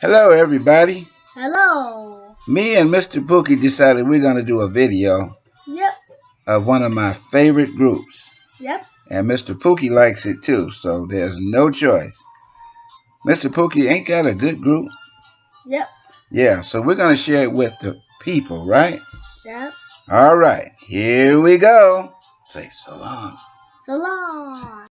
Hello, everybody. Hello. Me and Mr. Pookie decided we're going to do a video Yep. of one of my favorite groups. Yep. And Mr. Pookie likes it too, so there's no choice. Mr. Pookie ain't got a good group? Yep. Yeah, so we're going to share it with the people, right? Yep. All right, here we go. Say so long. So long.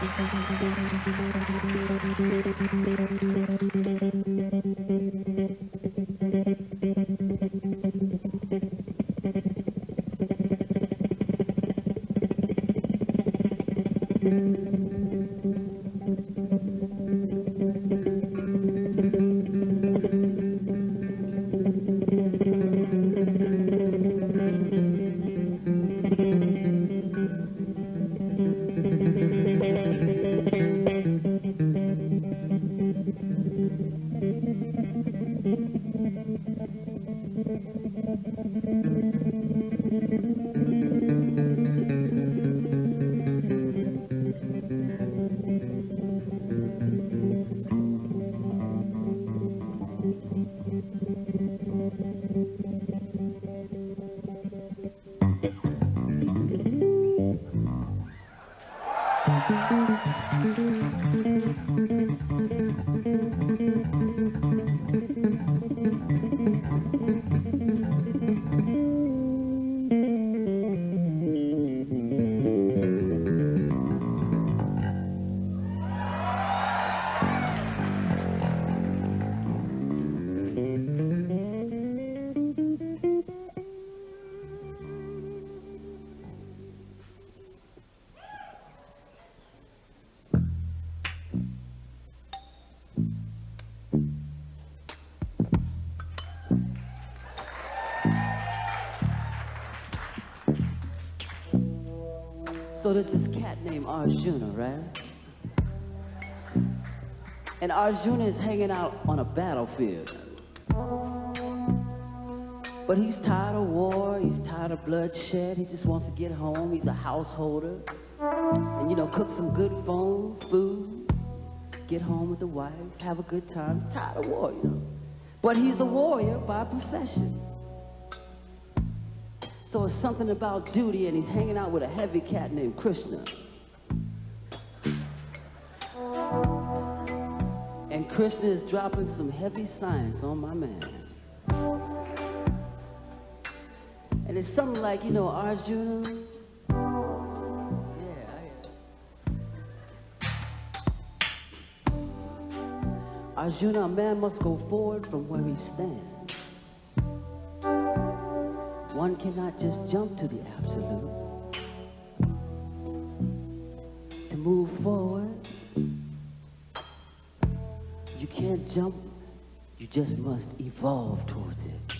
Thank you. So there's this cat named Arjuna, right? And Arjuna is hanging out on a battlefield. But he's tired of war, he's tired of bloodshed, he just wants to get home, he's a householder. And you know, cook some good phone, food, get home with the wife, have a good time, tired of war, you know. But he's a warrior by profession. So it's something about duty, and he's hanging out with a heavy cat named Krishna. And Krishna is dropping some heavy science on my man. And it's something like, you know, Arjuna. Yeah. Arjuna, a man must go forward from where he stands. One cannot just jump to the absolute. To move forward, you can't jump, you just must evolve towards it.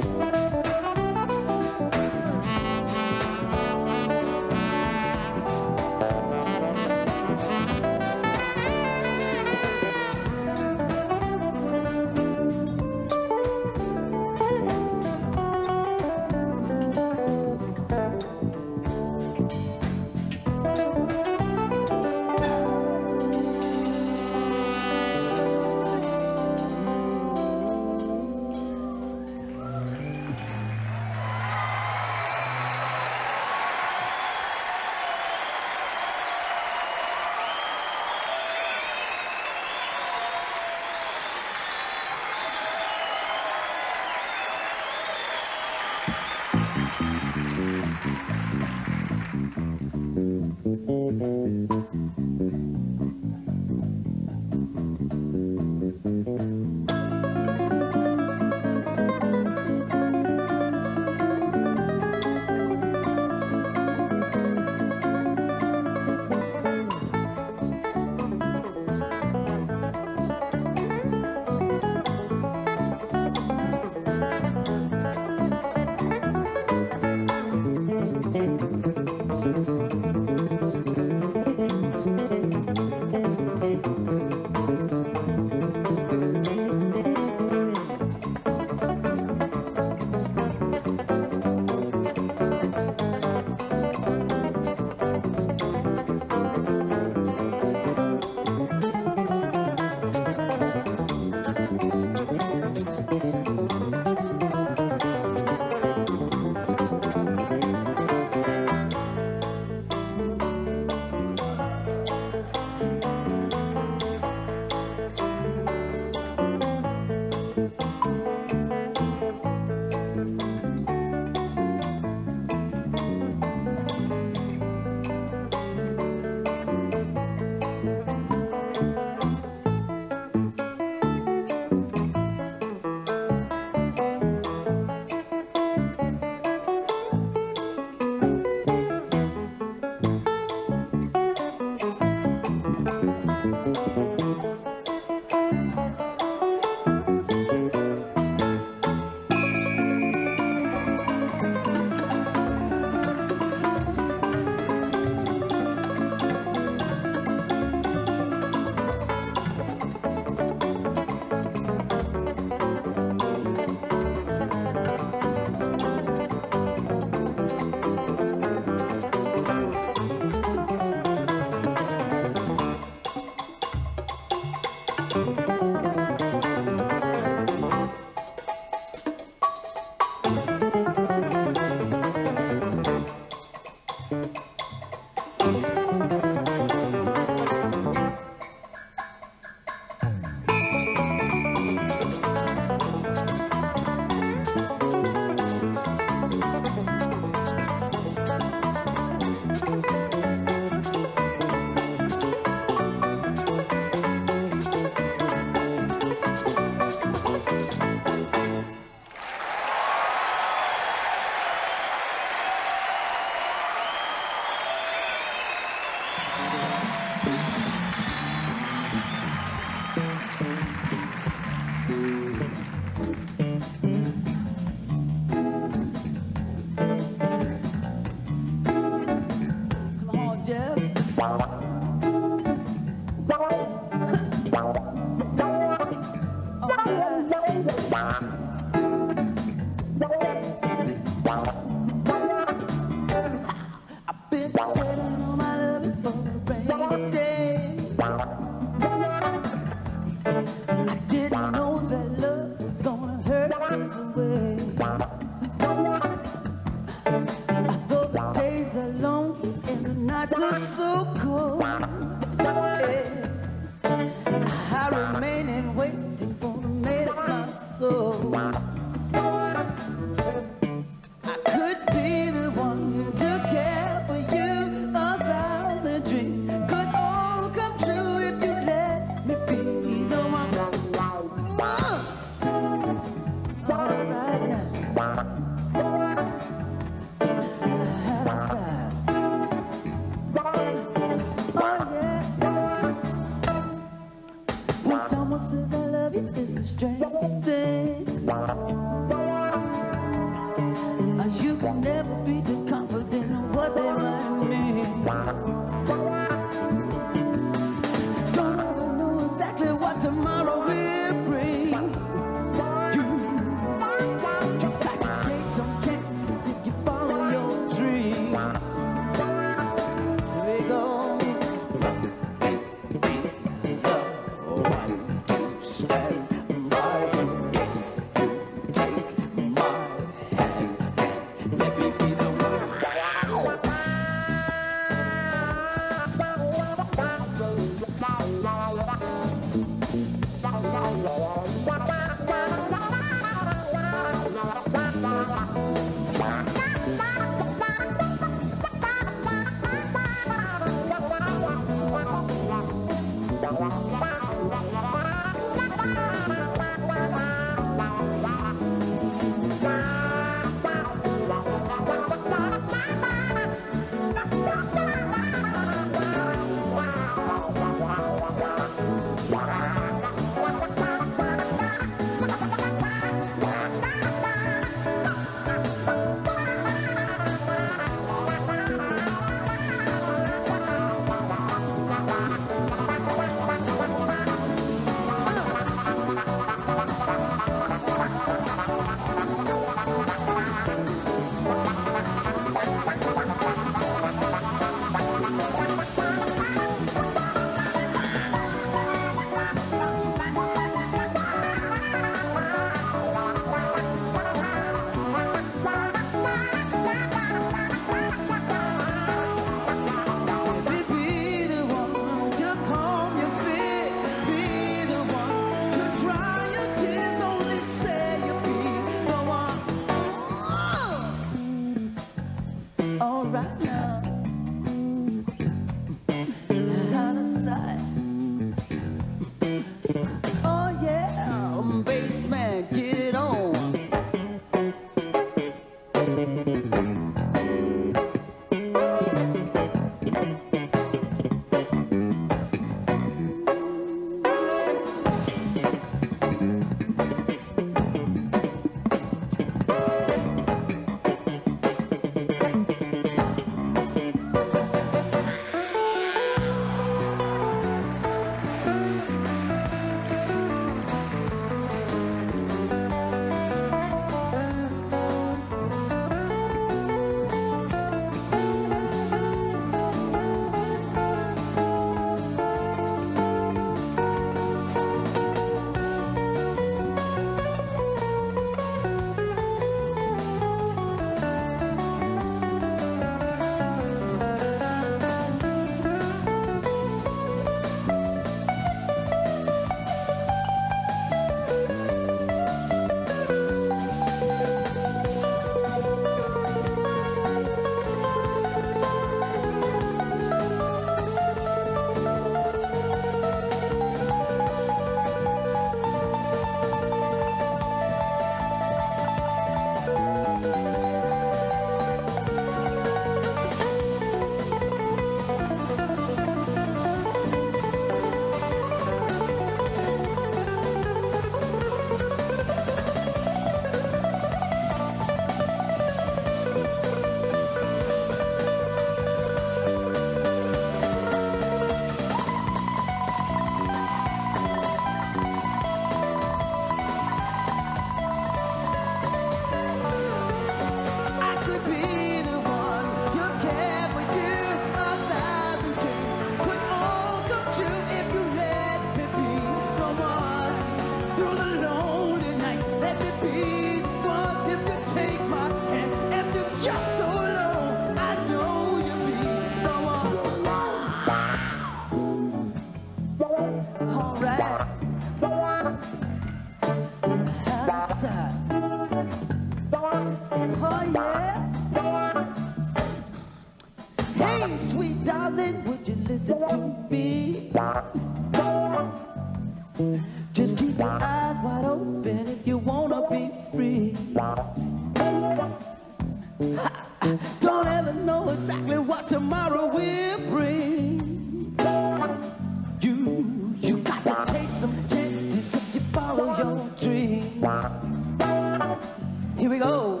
Here we go.